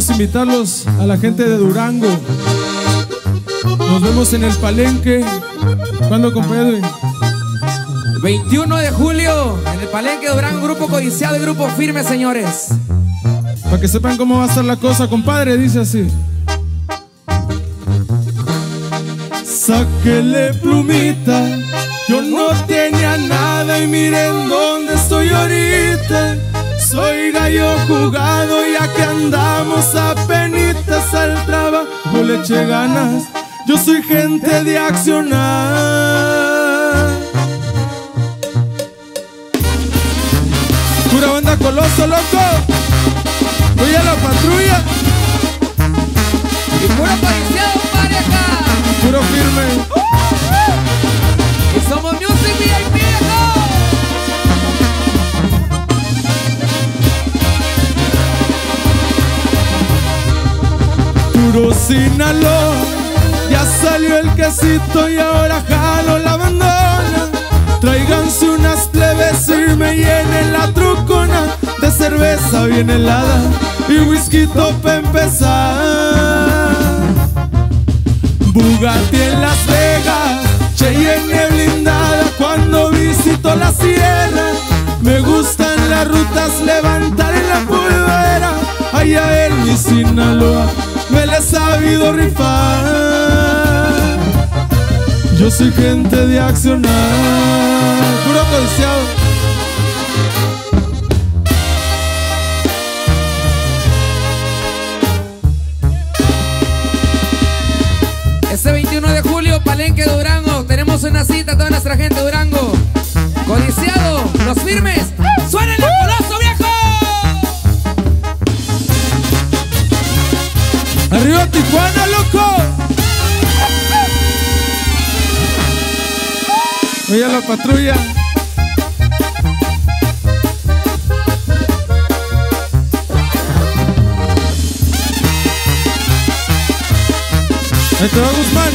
Queremos invitarlos a la gente de Durango. Nos vemos en el Palenque. ¿Cuándo, compadre? 21 de julio, en el Palenque de Durango, grupo codiciado y grupo firme, señores. Para que sepan cómo va a estar la cosa, compadre, dice así. Sáquele plumita, yo no tenía nada y miren dónde estoy ahorita. Soy gallo jugado ya que andamos ganas. Yo soy gente de accionar. Pura banda coloso, loco. Voy a la patrulla, Y puro codiciado, pareja. puro firme. Y somos Music VIP, Sinaloa, ya salió el quesito y ahora jalo la bandona. Tráiganse unas plebes y me llenen la trucona de cerveza bien helada y whisky para empezar. Bugatti en Las Vegas, Cheyenne blindada cuando visito la sierra. Me gustan las rutas, levantar en la pulvera. Allá en mi Sinaloa, me la he sabido rifar. Yo soy gente de accionar, puro codiciado. Este 21 de julio, Palenque Durango. Tenemos una cita, toda nuestra gente Durango. Codiciado, los firmes. Voy a la patrulla. Ahí te va Guzmán.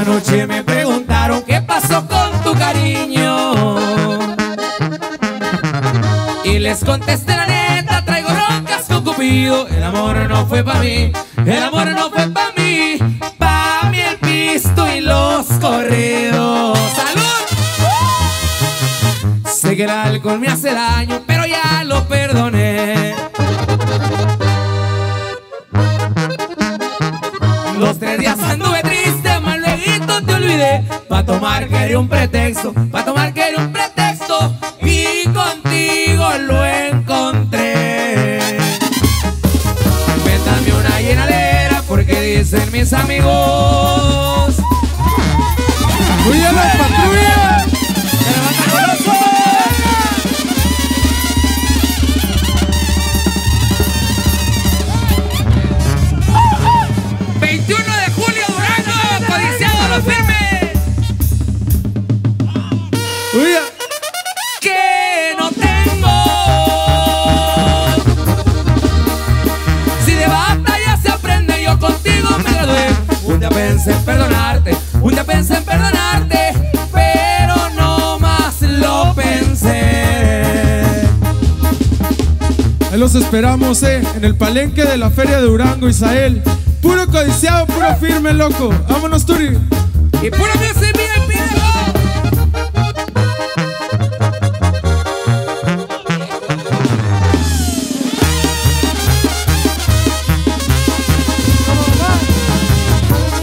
Anoche me preguntaron qué pasó con tu cariño. Y les contesté la neta, traigo roncas con Cupido. El amor no fue pa' mí, el amor no fue pa' mí. El alcohol me hace daño, pero ya lo perdoné. Los tres días anduve triste, más luego te olvidé. Pa' tomar quería un pretexto, pa' tomar quería un pretexto. Y contigo lo encontré. Métame una llenadera porque dicen mis amigos. A la patrulla. Los esperamos, eh, en el palenque de la Feria de Durango, Isael. Puro codiciado, puro firme, loco. Vámonos, Turi. Y puro VIP, viejo.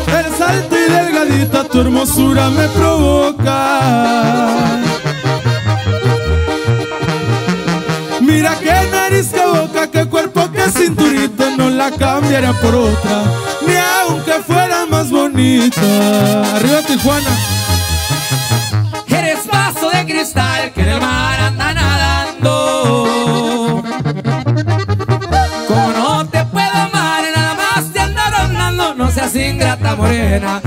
Eres alta y delgadita, tu hermosura me provoca. Cuerpo, qué cinturita, no la cambiaría por otra, ni aunque fuera más bonita. Arriba Tijuana, Eres vaso de cristal que en el mar anda nadando. Como no te puedo amar, nada más te ando rondando. No seas ingrata morena,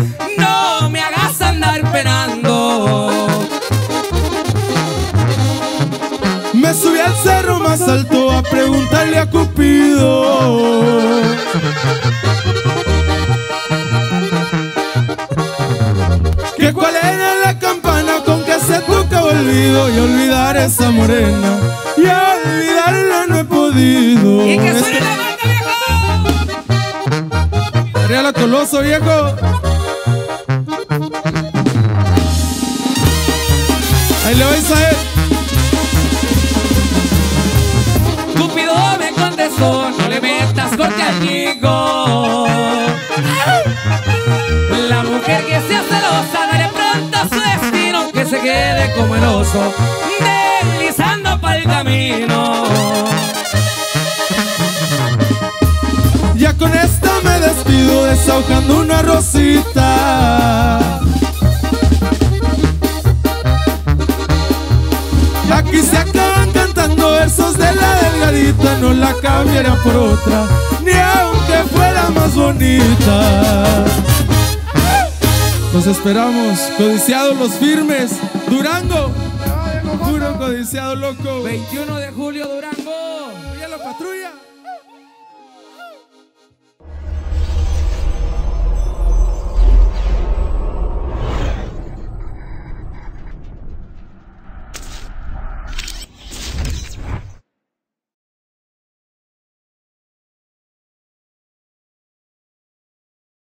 preguntarle a Cupido. Que cuál era la campana con que se toca olvido y olvidar esa morena y olvidarla no he podido. Y que suene la banda, viejo. Real Coloso, viejo. Ahí le vais a. corte al chico. La mujer que sea celosa, dale pronto a su destino, que se quede como el oso, deslizando para el camino. Ya con esta me despido desahogando una rosita. Aquí se cantando versos de la delgadita, no la cambiaría por otra, ni aunque fuera más bonita. Los esperamos, codiciados los firmes, Durango, puro codiciado loco. 21 de julio, Durango. Oye, la patrulla.